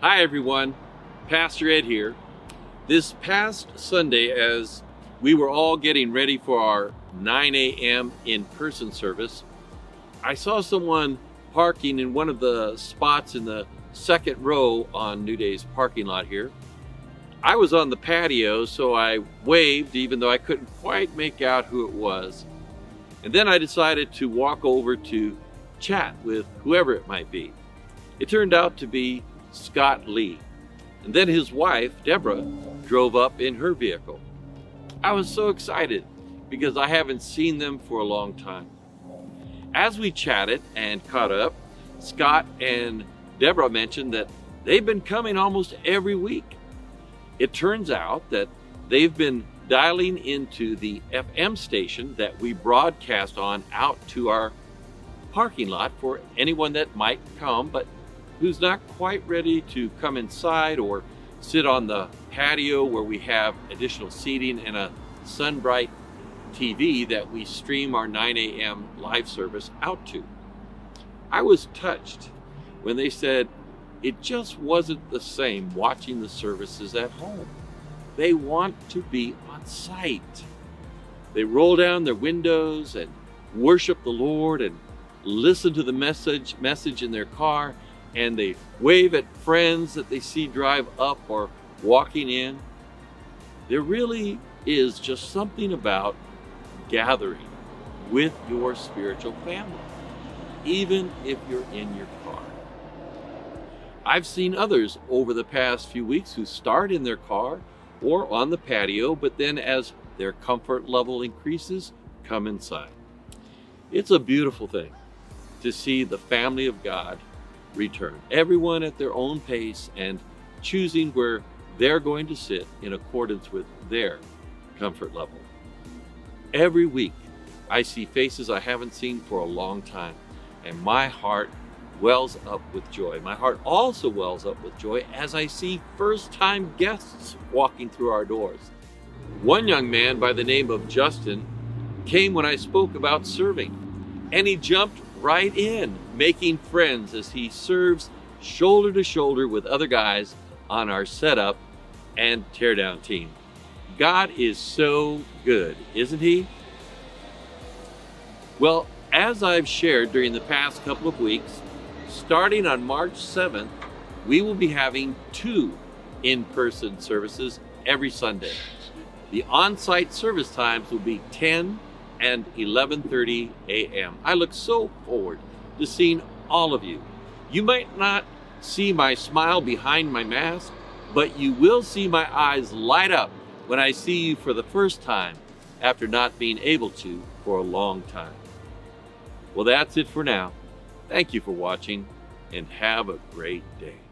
Hi everyone, Pastor Ed here. This past Sunday, as we were all getting ready for our 9 a.m. in-person service, I saw someone parking in one of the spots in the second row on New Day's parking lot here. I was on the patio, so I waved even though I couldn't quite make out who it was. And then I decided to walk over to chat with whoever it might be. It turned out to be Scott Lee. And then his wife, Deborah, drove up in her vehicle. I was so excited because I haven't seen them for a long time. As we chatted and caught up, Scott and Deborah mentioned that they've been coming almost every week. It turns out that they've been dialing into the FM station that we broadcast on out to our parking lot for anyone that might come but who's not quite ready to come inside or sit on the patio where we have additional seating and a SunBrite TV that we stream our 9 a.m. live service out to. I was touched when they said it just wasn't the same watching the services at home. They want to be on site. They roll down their windows and worship the Lord and listen to the message message in their car and they wave at friends that they see drive up or walking in. There really is just something about gathering with your spiritual family, even if you're in your car. I've seen others over the past few weeks who start in their car or on the patio, but then as their comfort level increases, come inside. It's a beautiful thing to see the family of God return, everyone at their own pace and choosing where they're going to sit in accordance with their comfort level. Every week, I see faces I haven't seen for a long time, and my heart wells up with joy. My heart also wells up with joy as I see first time guests walking through our doors. One young man by the name of Justin came when I spoke about serving, and he jumped right in, making friends as he serves shoulder to shoulder with other guys on our setup and teardown team. God is so good, isn't he? Well, as I've shared during the past couple of weeks, starting on March 7th, we will be having two in-person services every Sunday. The on-site service times will be 10 and 11:30 a.m. I look so forward to seeing all of you. You might not see my smile behind my mask, but you will see my eyes light up when I see you for the first time after not being able to for a long time. Well, that's it for now. Thank you for watching and have a great day.